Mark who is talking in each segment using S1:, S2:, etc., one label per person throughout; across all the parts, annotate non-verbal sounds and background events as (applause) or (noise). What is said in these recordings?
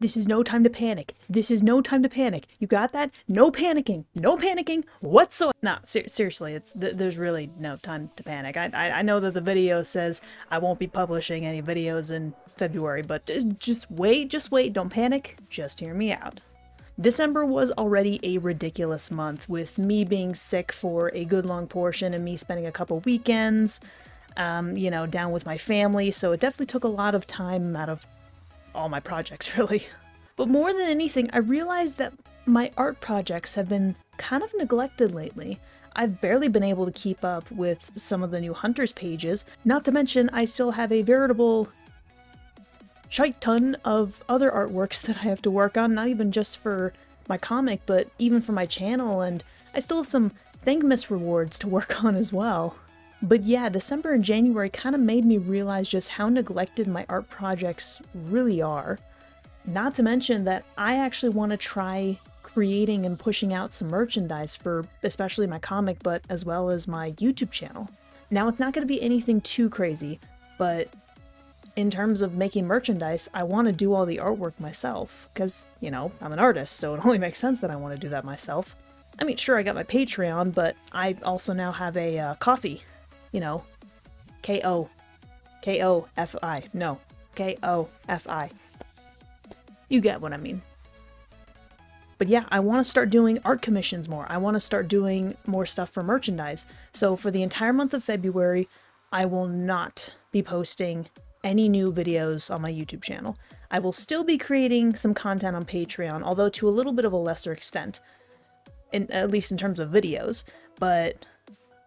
S1: This is no time to panic. This is no time to panic. You got that? No panicking. No panicking whatsoever. No, ser- seriously, it's th- there's really no time to panic. I, I I know that the video says I won't be publishing any videos in February, but uh, just wait, just wait. Don't panic. Just hear me out. December was already a ridiculous month, with me being sick for a good long portion and me spending a couple weekends, um, you know, down with my family, so it definitely took a lot of time out of all my projects, (laughs) really. But more than anything, I realized that my art projects have been kind of neglected lately. I've barely been able to keep up with some of the new Hunters pages, not to mention I still have a veritable shite ton of other artworks (laughs) that I have to work on, not even just for my comic, but even for my channel, and I still have some Thankmas rewards to work (laughs) on as well. But yeah, December and January kind of made me realize just how neglected my art projects really are. Not to mention that I actually want to try creating and pushing out some merchandise for especially my comic, but as well as my YouTube channel. Now, it's not going to be anything too crazy, but in terms of making merchandise, I want to do all the artwork myself, because, you know, I'm an artist, so it (laughs) only makes sense that I want to do that myself. I mean, sure, I got my Patreon, but I also now have a uh, Ko-fi you know, K O K O F I. No, K O F I. You get what I mean. But yeah, I want to start doing art commissions more. I want to start doing more stuff for merchandise. So for the entire month of February, I will not be posting any new videos on my YouTube channel. I will still be creating some content on Patreon, although to a little bit of a lesser extent, in, at least in terms of videos. But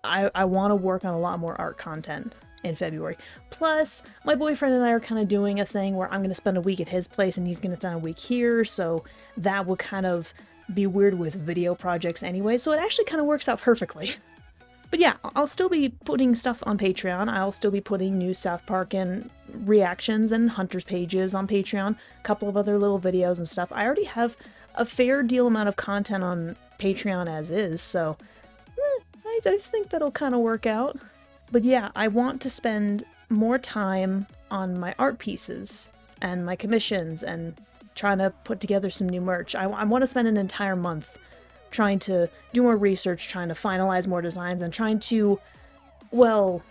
S1: I, I want to work on a lot more art content in February. Plus, my boyfriend and I are kind of doing a thing where I'm going to spend a week at his place and he's going to spend a week here, so that will kind of be weird with video projects anyway, so it actually kind of works out perfectly. (laughs) But yeah, I'll still be putting stuff on Patreon. I'll still be putting new South Park and reactions and Hunters pages on Patreon, a couple of other little videos and stuff. I already have a fair deal amount of content on Patreon as is, so I think that'll kind of work out. But yeah, I want to spend more time on my art pieces and my commissions and trying to put together some new merch. I, I want to spend an entire month trying to do more research, trying to finalize more designs, and trying to, well,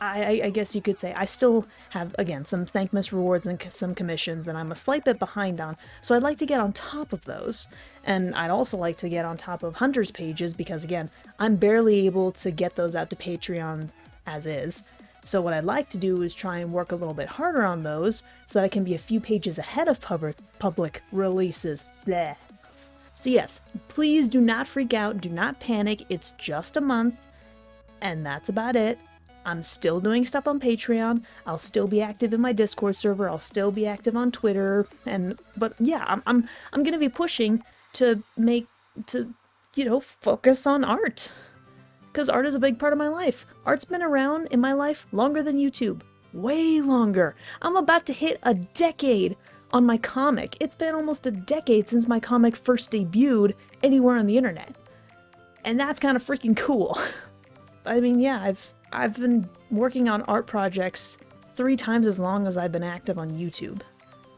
S1: I, I, guess you could say I still have, again, some Thankmas rewards and some commissions that I'm a slight bit behind on, so I'd like to get on top of those. And I'd also like to get on top of Hunter's pages because, again, I'm barely able to get those out to Patreon as is. So what I'd like to do is try and work a little bit harder on those so that I can be a few pages ahead of public, public releases. Bleh. So yes, please do not freak out, do not panic, it's just a month, and that's about it. I'm still doing stuff on Patreon. I'll still be active in my Discord server. I'll still be active on Twitter. And but yeah, I'm I'm I'm gonna be pushing to make to you know focus on art because art is a big part of my life. Art's been around in my life longer than YouTube, way longer. I'm about to hit a decade on my comic. It's been almost a decade since my comic first debuted anywhere on the internet. And that's kind of freaking cool. (laughs) I mean, yeah, I've I've been working on art projects three times as long as I've been active on YouTube.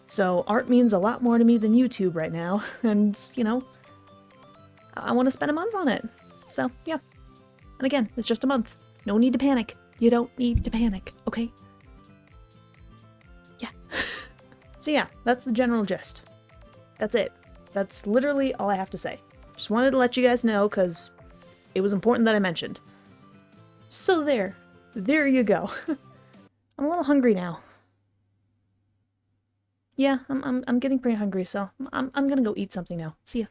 S1: So art means a lot more to me than YouTube right now, (laughs) and, you know, I want to spend a month on it. So, yeah. And again, it's just a month. No need to panic. You don't need to panic, okay? Yeah. (laughs) so yeah, that's the general gist. That's it. That's literally all I have to say. Just wanted to let you guys know, because it was important that I mentioned. So there. There you go. (laughs) I'm a little hungry now. Yeah, I'm, I'm, I'm getting pretty hungry, so I'm, I'm gonna go eat something now. See ya.